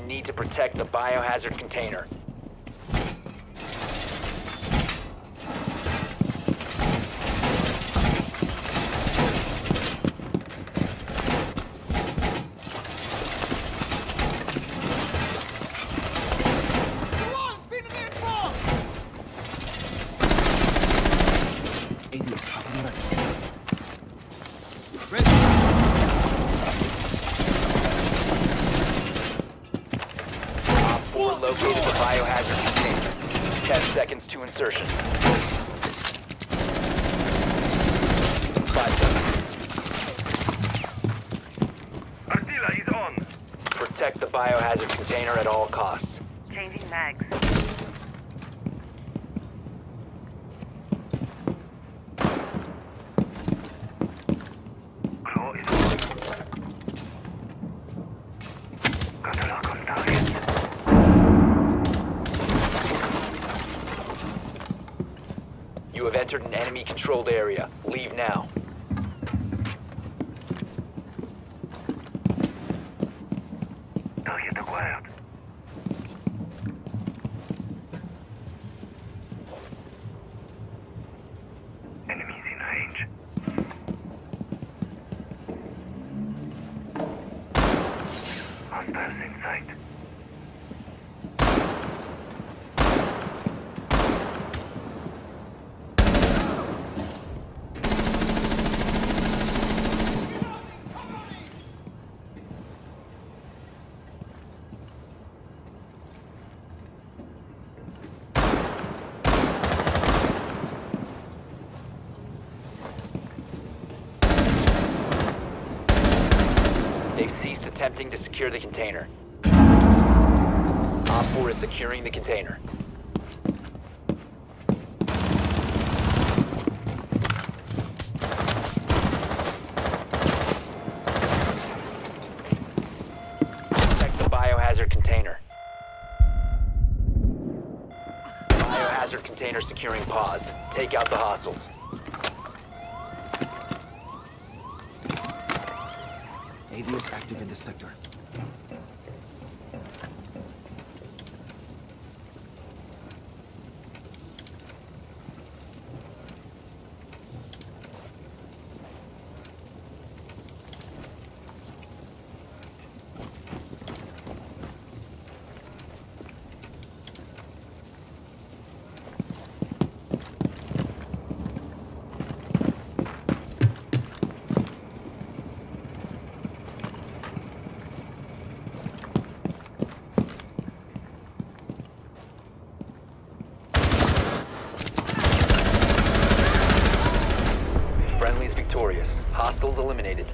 need to protect the biohazard container. ADS up and running. Op 4 located the biohazard container. 10 seconds to insertion. 5 seconds. Artilla is on. Protect the biohazard container at all costs. Changing mags. Have entered an enemy controlled area. Leave now. Hostiles sight. They've ceased attempting to secure the container. OPFOR is securing the container. Protect the biohazard container. Biohazard container securing pods. Take out the hostiles. ADS active in this sector. Eliminated.